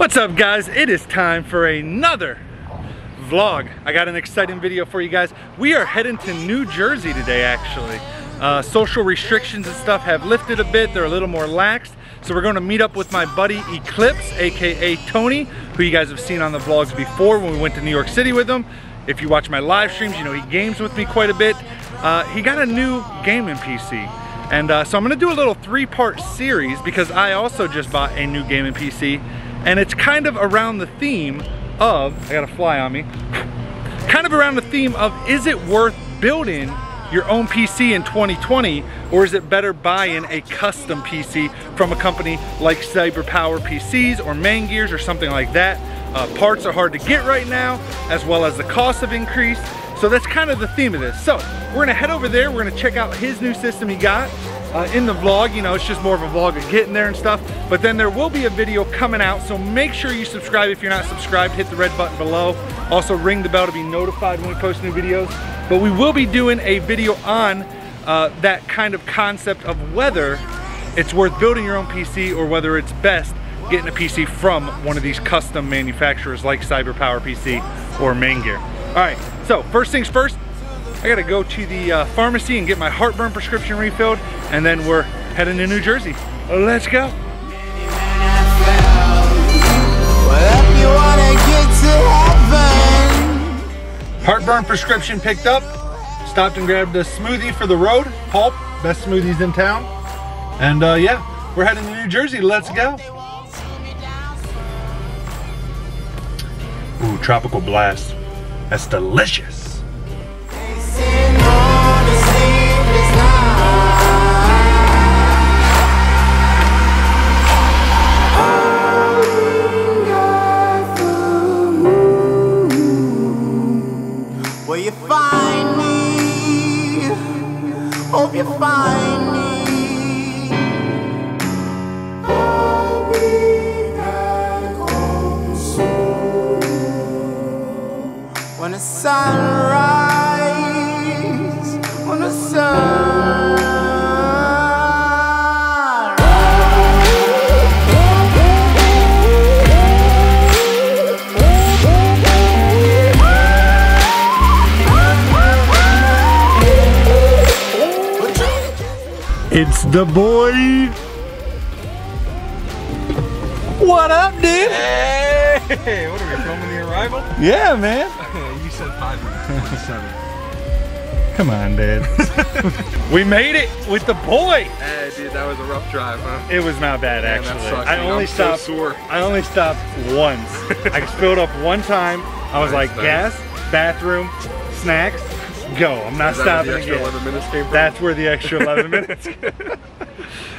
What's up guys? It is time for another vlog. I got an exciting video for you guys. We are heading to New Jersey today actually. Uh, social restrictions and stuff have lifted a bit. They're a little more lax. So we're going to meet up with my buddy Eclipse, AKA Tony, who you guys have seen on the vlogs before when we went to New York City with him. If you watch my live streams, you know he games with me quite a bit. Uh, he got a new gaming PC. And uh, so I'm gonna do a little three-part series because I also just bought a new gaming PC and it's kind of around the theme of, I got a fly on me, kind of around the theme of is it worth building your own PC in 2020 or is it better buying a custom PC from a company like CyberPower PCs or Maingears or something like that. Uh, parts are hard to get right now as well as the costs have increased. So that's kind of the theme of this. So we're gonna head over there, we're gonna check out his new system he got uh, in the vlog. You know, it's just more of a vlog of getting there and stuff. But then there will be a video coming out, so make sure you subscribe if you're not subscribed. Hit the red button below. Also ring the bell to be notified when we post new videos. But we will be doing a video on uh, that kind of concept of whether it's worth building your own PC or whether it's best getting a PC from one of these custom manufacturers like CyberPower PC or Maingear. All right, so first things first, I gotta go to the uh, pharmacy and get my heartburn prescription refilled, and then we're heading to New Jersey. Let's go. Heartburn prescription picked up. Stopped and grabbed a smoothie for the road. Pulp, best smoothies in town. And uh, yeah, we're heading to New Jersey. Let's go. Ooh, tropical blast. That's delicious. Hope you find me. When the sunrise, It's the boy. What up, dude? Hey, what are we filming the arrival? Yeah, man. you said five minutes, seven. Come on, Dad. we made it with the boy. Hey, dude, that was a rough drive, huh? It was not bad, Man, that actually. sucks, I only I'm so stopped. sore. I only stopped once. I filled up one time. I was Nice, like, nice. gas, bathroom, snacks, go. I'm not stopping where the extra again. 11 minutes came from? That's where the extra 11 minutes.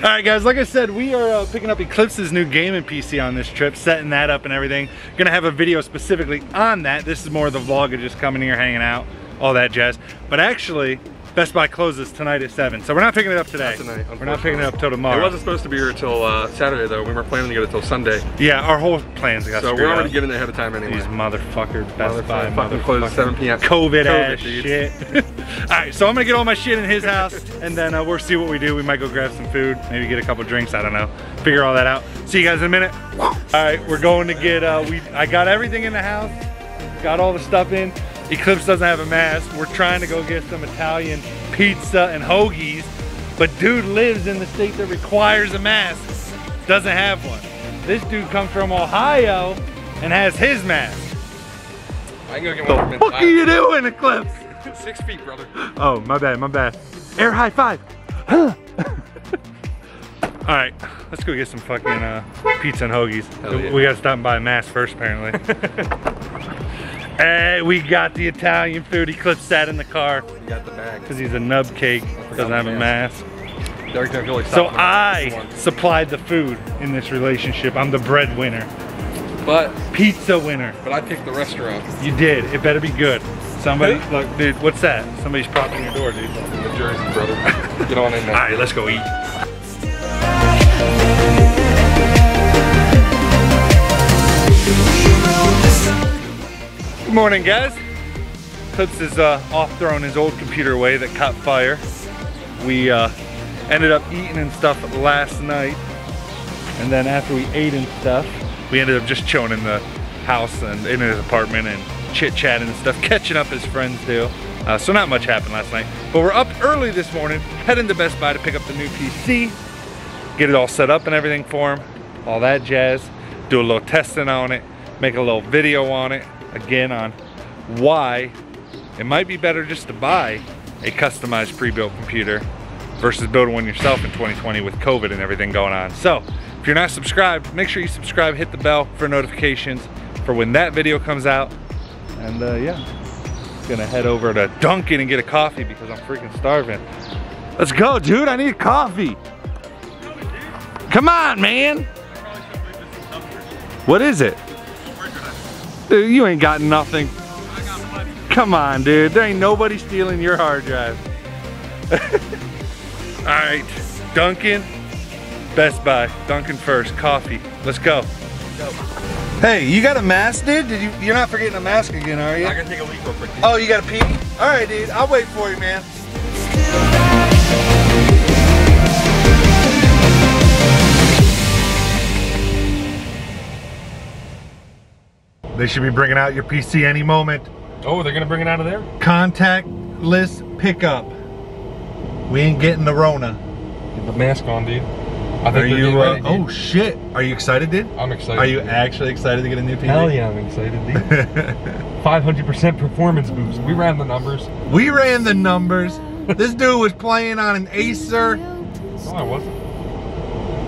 All right, guys, like I said, we are uh, picking up Eclipse's new gaming PC on this trip, setting that up and everything. Gonna have a video specifically on that. This is more of the vlog of just coming here, hanging out, all that jazz. But actually, Best Buy closes tonight at 7, so we're not picking it up today. Not tonight, we're not picking it up till tomorrow. It wasn't supposed to be here till uh, Saturday, though. We were planning to get it till Sunday. yeah, our whole plans got So we're already up. getting it ahead of time anyway. These motherfuckers, Best Buy, Motherfucker, fucking closed at 7 p.m. COVID, COVID, ass dude. shit. All right, so I'm gonna get all my shit in his house, and then uh, we'll see what we do. We might go grab some food, maybe get a couple drinks. I don't know. Figure all that out. See you guys in a minute. All right, we're going to get. Uh, we I got everything in the house. Got all the stuff in. Eclipse doesn't have a mask. We're trying to go get some Italian pizza and hoagies, but dude lives in the state that requires a mask. Doesn't have one. This dude comes from Ohio and has his mask. I can go get The one fuck are you doing, Eclipse? Six feet, brother. Oh, my bad, my bad. Air high five. All right, let's go get some fucking uh, pizza and hoagies. Yeah. We gotta stop and buy a mask first, apparently. hey, we got the Italian food. Eclipse sat in the car You got the bag. because he's a nub cake, doesn't have a mask. Derek didn't feel So I supplied the food in this relationship. I'm the breadwinner, But, pizza winner. but I picked the restaurant. You did. It better be good. Somebody, look, dude, what's that? Somebody's propping your door, dude. The Jersey, brother. Get on in there. All right, let's go eat. Good morning, guys. Clips is uh, off throwing his old computer away that caught fire. We uh, ended up eating and stuff last night. And then after we ate and stuff, we ended up just chilling in the house and in his apartment and chit chatting and stuff, catching up as friends do. Uh, so not much happened last night, but we're up early this morning, heading to Best Buy to pick up the new PC, get it all set up and everything for him, all that jazz, do a little testing on it, make a little video on it, again on why it might be better just to buy a customized pre-built computer versus building one yourself in 2020 with COVID and everything going on. So if you're not subscribed, make sure you subscribe, hit the bell for notifications for when that video comes out. And uh, yeah, gonna head over to Dunkin' and get a coffee because I'm freaking starving. Let's go, dude, I need coffee. Come on, man. What is it? Dude, you ain't got nothing. Come on, dude. There ain't nobody stealing your hard drive. All right, Dunkin', Best Buy, Dunkin' first, coffee. Let's go. Hey, you got a mask, dude? Did you? You're not forgetting a mask again, are you? I can take a leak real quick. Oh, you got a pee? All right, dude. I'll wait for you, man. They should be bringing out your PC any moment. Oh, they're gonna bring it out of there? Contactless pickup. We ain't getting the Rona. Get the mask on, dude. I Are they're you? getting Uh, ready, oh shit! Are you excited, dude? I'm excited. Are you dude. actually excited to get a new PC? Hell yeah, I'm excited, dude. 500% performance boost. We ran the numbers. We ran the numbers. this dude was playing on an Acer. No, I wasn't.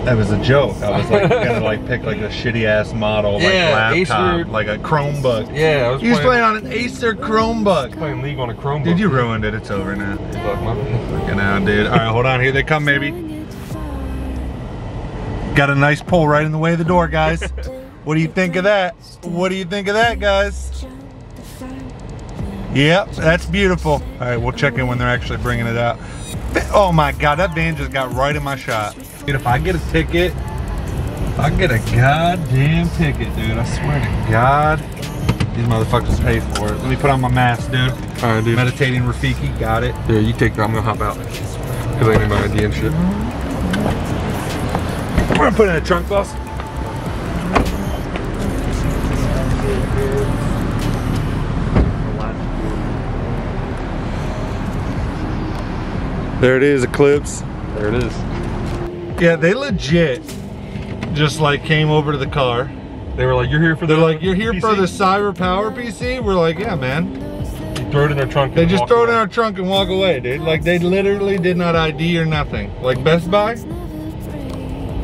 That was a joke. I was like gonna like pick like a shitty ass model, like Yeah, laptop, Acer. like a Chromebook. Yeah, I was He was playing, on an Acer Chromebook. playing League on a Chromebook. Dude, you ruined it. It's over now. Fucking hell, dude. All right, hold on. Here they come, maybe. Got a nice pole right in the way of the door, guys. What do you think of that? What do you think of that, guys? Yep, that's beautiful. All right, we'll check in when they're actually bringing it out. Oh my God, that van just got right in my shot. Dude, if I get a ticket, if I get a goddamn ticket, dude, I swear to God, these motherfuckers pay for it. Let me put on my mask, dude. All right, dude. Meditating Rafiki, got it. Yeah, you take that. I'm gonna hop out. Because I need my ID and shit. We're gonna put in the trunk, boss. There it is, Eclipse. There it is. Yeah, they legit just like came over to the car. They were like, you're here for They're the like, you're here for the Cyber Power PC? We're like, yeah, man. You throw it in their trunk. They and just walk throw it in our trunk and walk away, dude. Like they literally did not ID or nothing. Like Best Buy,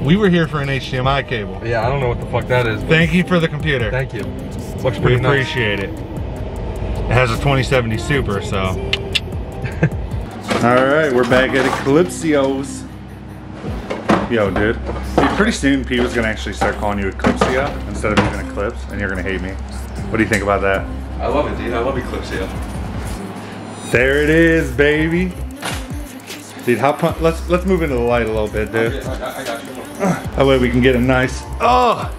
we were here for an HDMI cable. Yeah, I don't know what the fuck that is. Thank you for the computer. thank you. Looks We pretty nice. appreciate it. It has a 2070 Super, so. All right, we're back at Eclipse's. Yo, dude. Dude, Pretty soon, P was gonna actually start calling you Eclipsea instead of even Eclipse, and you're gonna hate me. What do you think about that? I love it, dude. I love Eclipse. There it is, baby. Dude, how pun- let's let's move into the light a little bit, dude. I, I, I got you. That way we can get a nice. Oh!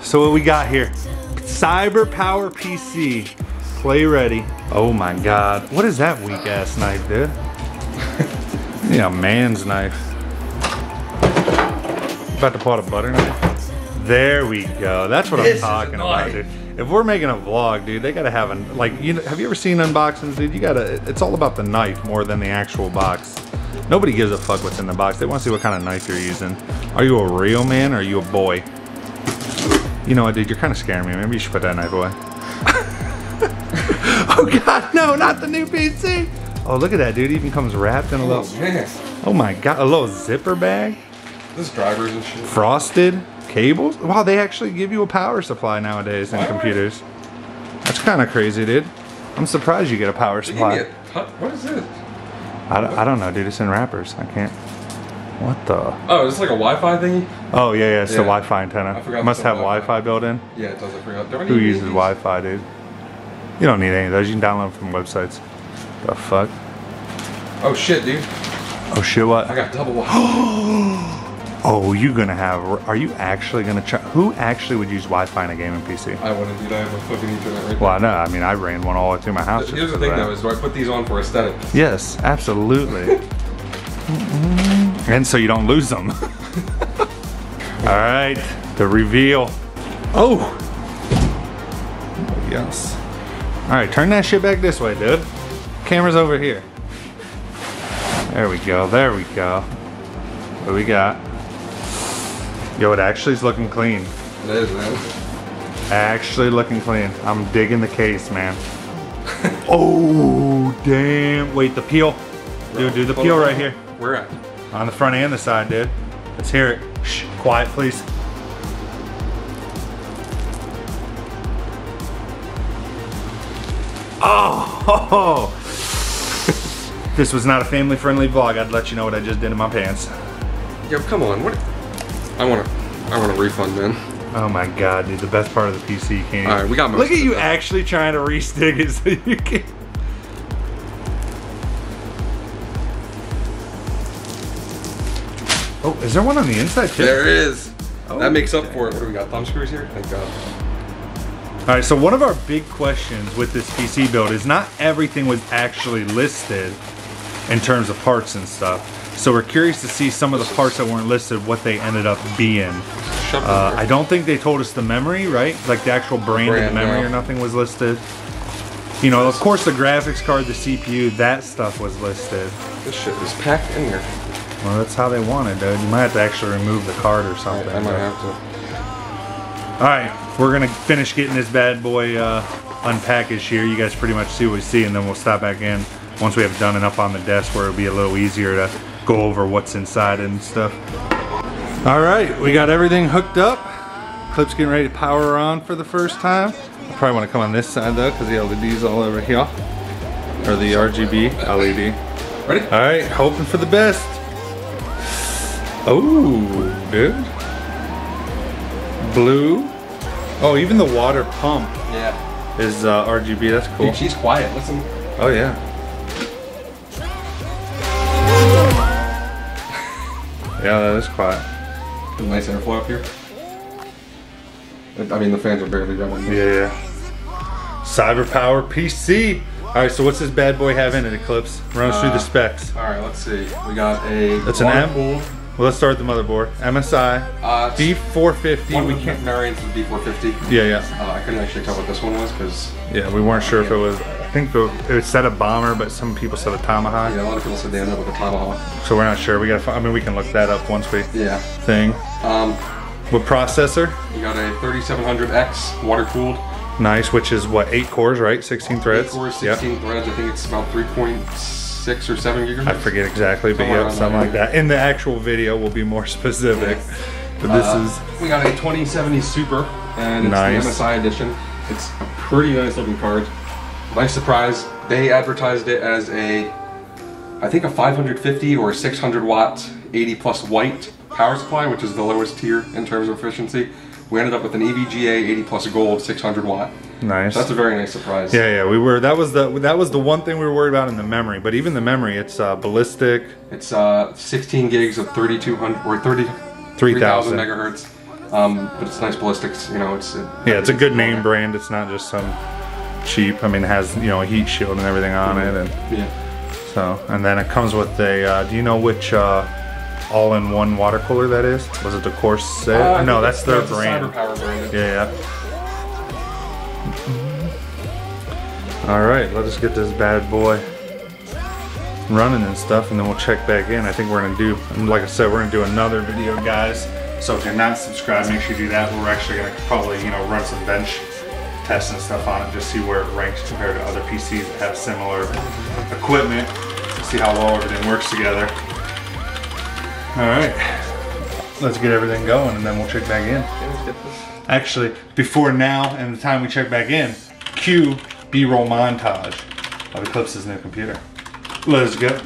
So what we got here? Cyber Power PC. Play ready. Oh my god. What is that weak ass knife, dude? yeah, man's knife. About to pull out a butter knife? There we go. That's what This I'm talking about, dude. If we're making a vlog, dude, they gotta have an like. You know, have you ever seen unboxings, dude? You gotta. It's all about the knife more than the actual box. Nobody gives a fuck what's in the box. They want to see what kind of knife you're using. Are you a real man or are you a boy? You know what, dude? You're kind of scaring me. Maybe you should put that knife away. oh God, no! Not the new PC. Oh, look at that, dude. It even comes wrapped in a little. Oh, man. Oh my God, a little zipper bag. This drivers and shit. Frosted cables. Wow, they actually give you a power supply nowadays in computers. That's kind of crazy, dude. I'm surprised you get a power They supply. a What is this? I, don't- I don't know, dude. It's in wrappers. I can't. What the? Oh, is this like a Wi-Fi thingy? Oh yeah, yeah. It's the Yeah. Wi-Fi I antenna. forgot Must have Wi-Fi. Wi-Fi built in. Yeah, it does. I forgot. Do Who uses? Wi-Fi, dude? You don't need any of those. You can download them from websites. The fuck? Oh shit, dude. Oh shit! What? I got double Wi-Fi. Oh, you're gonna have? Are you actually gonna try? Who actually would use Wi-Fi in a gaming PC? I wouldn't, dude. I have a fucking Ethernet right Well, I know. I mean, I ran one all the way through my house. Here's the thing, that. though: is do I put these on for aesthetic? Yes, absolutely. and so you don't lose them. All right, the reveal. Oh. Yes. All right, turn that shit back this way, dude. Camera's over here. There we go. There we go. What do we got? Yo, it actually is looking clean. It is, man. Actually looking clean. I'm digging the case, man. oh, damn. Wait, the peel. Dude, do the peel right here. Where at? On the front and the side, dude. Let's hear it. Shh, quiet, please. Oh, this was not a family-friendly vlog. I'd let you know what I just did in my pants. Yo, come on. What? I want to. I want a refund, man. Oh my god, dude, the best part of the PC can't. All right, we got Look at you actually trying to re-stick it so you can. Oh, is there one on the inside too? There is. Oh, that makes up for it. What do we got? Thumb screws here? Thank God. All right, so one of our big questions with this PC build is not everything was actually listed in terms of parts and stuff. So we're curious to see some of the parts that weren't listed, what they ended up being. Uh, I don't think they told us the memory, right? Like the actual brand, of the memory no. or nothing was listed. You know, of course the graphics card, the CPU, that stuff was listed. This shit is packed in here. Well, that's how they want it, dude. You might have to actually remove the card or something. I might but- have to. All right, we're gonna finish getting this bad boy uh, unpackaged here. You guys pretty much see what we see, and then we'll stop back in once we have done enough on the desk where it'll be a little easier to go over what's inside and stuff. All right, we got everything hooked up. Clip's getting ready to power on for the first time. I probably want to come on this side though, because the LED's all over here, or the RGB LED. Ready? All right, hoping for the best. Oh, dude. Blue. Oh, even the water pump Yeah. is uh, RGB. That's cool. Dude, she's quiet. Listen. Oh yeah. Yeah, that is quiet. Nice airflow up here. I mean, the fans are barely running. Yeah, yeah. Cyber Power PC. All right, so what's this bad boy have in it, Eclipse? Run us through the Uh, specs. All right, let's see. We got a. That's an M? cooled, Well, let's start with the motherboard. MSI Uh, it's B450. One We can't. variants of the B450. Yeah, yeah. Uh, I couldn't actually tell what this one was because Yeah, we weren't sure if it was. I think the, it said a bomber, but some people said a tomahawk. yeah, a lot of people said they ended up with a tomahawk. So we're not sure. We got. I mean, we can look that up once we Yeah. thing. Um, What processor? you got a 3700X water cooled. Nice, which is what eight cores, right? 16 threads. Eight cores, Yep. 16 threads. I think it's about 3.6 or 7 gigahertz. I forget exactly, but Somewhere yeah, something like that. In the actual video, we'll be more specific. But this Uh, is We got a 2070 Super, and it's Nice. the MSI edition. It's a pretty nice looking card. Nice surprise. They advertised it as a, I think a 550 or 600 watt, 80 plus white power supply, which is the lowest tier in terms of efficiency. We ended up with an EVGA 80 plus gold 600 watt. nice. So that's a very nice surprise. yeah, yeah. We were that was the that was the one thing we were worried about in the memory. But even the memory, it's uh, Ballistix. It's uh, 16 gigs of 3200 or 30 3000. 3000 megahertz. Um, but it's nice Ballistix. You know, it's it, Yeah, it's a good name brand. It's not just some cheap. I mean, it has you know a heat shield and everything on it, and Yeah. so and then it comes with a. Uh, do you know which uh, all-in-one water cooler that is? Was it the Corsair? Uh, no, that's their brand. Brand. Yeah, yeah. All right, let us get this bad boy running and stuff, and then we'll check back in. I think we're gonna do, like I said, we're gonna do another video, guys. So if you're not subscribed, make sure you do that. We're actually gonna probably, you know, run some bench tests and stuff on it, just see where it ranks compared to other PCs that have similar equipment. See how well everything works together. All right, let's get everything going, and then we'll check back in. Actually, before now and the time we check back in, cue B-roll montage of Eclipse's new computer. Let's go.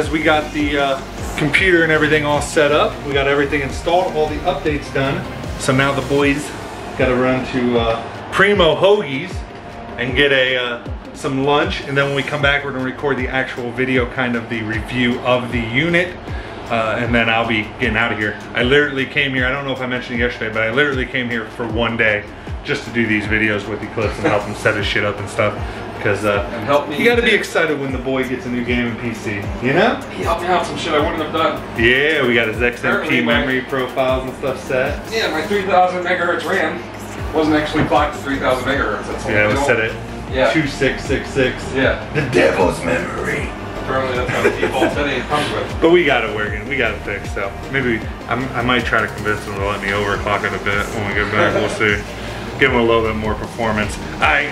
Guys, we got the uh, computer and everything all set up. We got everything installed, all the updates done. So now the boys got to run to uh, Primo Hoagies and get a uh, some lunch. And then when we come back, we're gonna record the actual video, kind of the review of the unit. Uh, and then I'll be getting out of here. I literally came here, I don't know if I mentioned yesterday, but I literally came here for one day just to do these videos with Eclipse and help him set his shit up and stuff. Because uh, help me- you gotta be excited when the boy gets a new game gaming PC, you know? He helped me out some shit I wouldn't have done. Yeah, we got his XMP memory profiles and stuff set. Yeah, my 3000 megahertz RAM wasn't actually clocked to 3000 megahertz. That's Yeah, we set it Yeah. 2666. Yeah. The devil's memory. Apparently that's how the default setting it comes with. But we got it working. We got it fixed. So maybe I'm, I might try to convince him to let me overclock it a bit when we get back. We'll see. Give him a little bit more performance. I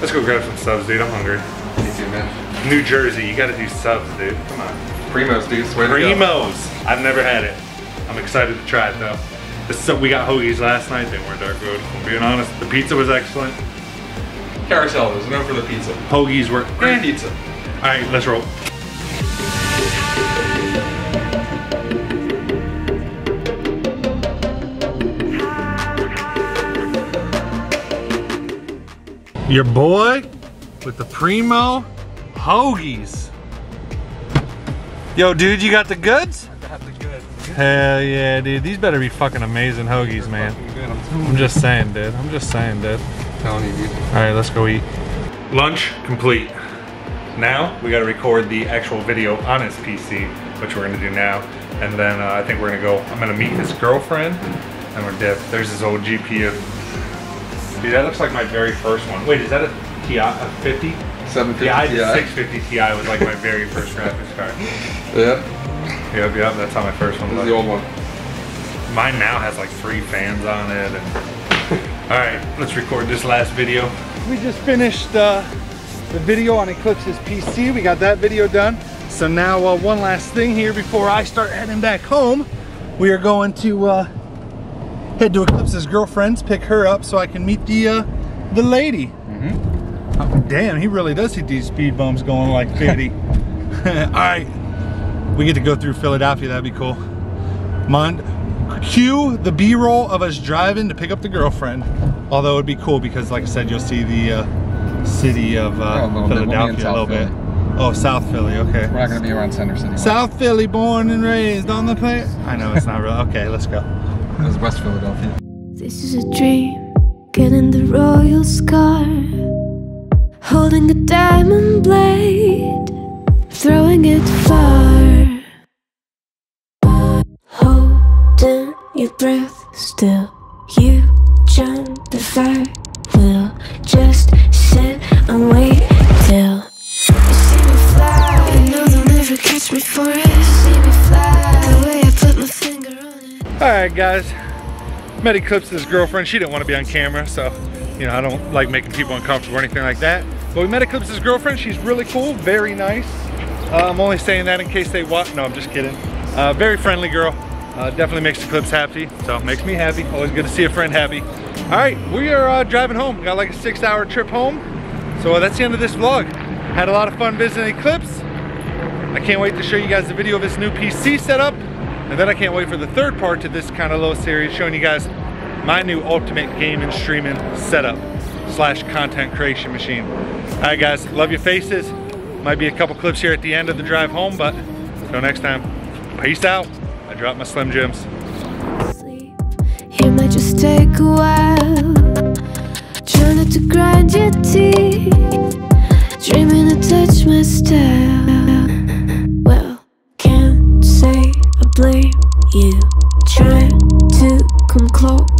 let's go grab some subs, dude. I'm hungry. Me too, man. New Jersey, you got to do subs, dude. Come on. Primos, dude. Swear. Primos. I've never had it. I'm excited to try it though. So we got hoagies last night. They weren't dark road. I'm being honest. The pizza was excellent. Carousel is known for the pizza. Hoagies were Great eh. pizza. All right, let's roll. Your boy with the Primo Hoagies. Yo, dude, you got the goods? Got the good. Hell yeah, dude. These better be fucking amazing hoagies, man. Good. I'm I'm just saying, dude. I'm just saying, dude. telling you, dude. All right, let's go eat. Lunch complete. Now we got to record the actual video on his PC, which we're gonna do now. And then uh, I think we're gonna go. I'm gonna meet his girlfriend, and we're dead. There's his old GPU. Dude, that looks like my very first one. Wait, is that a TI a 50? 750 Yeah, Ti. the 650 Ti was like my very first graphics card. Yeah. Yep, yep, that's how my first one This is was. the old one. Mine now has like three fans on it. And... All right, let's record this last video. We just finished uh, the video on Eclipse's PC. We got that video done. So now uh, one last thing here before I start heading back home. We are going to uh, head to Eclipse's girlfriend's, pick her up so I can meet the uh, the lady. Oh, damn, he really does hit these speed bumps going like 50. All right, we get to go through Philadelphia. That'd be cool. Mon cue the b-roll of us driving to pick up the girlfriend although it'd be cool because like i said you'll see the uh, city of uh, Oh, a little bit. We'll philadelphia a South little bit oh south philly okay We're not gonna be around Center City. south philly born and raised on the play i know it's not real okay let's go It was West Philadelphia. This is a dream, getting the royal scar, holding a diamond blade, throwing it far, holding your breath still. You jump the fire, we'll just sit and wait till you see me fly. You know they'll never catch me for it. See me fly, all right guys. Met eclipse's girlfriend. She didn't want to be on camera so you know i don't like making people uncomfortable or anything like that. But we met eclipse's girlfriend she's really cool very nice. Uh, i'm only saying that in case they watch no i'm just kidding. Uh, very friendly girl. Uh, definitely makes eclipse happy so makes me happy. Always good to see a friend happy. All right we are uh, driving home. Got like a six hour trip home. So uh, that's the end of this vlog. Had a lot of fun visiting eclipse I can't wait to show you guys the video of this new PC setup. And then I can't wait for the third part to this kind of little series showing you guys my new ultimate game and streaming setup slash content creation machine. All right guys, love your faces. Might be a couple clips here at the end of the drive home, but until next time, peace out. I dropped my Slim Jims. It might just take a while. Try not to grind your teeth. Dreaming to touch my style. You. Trying to come close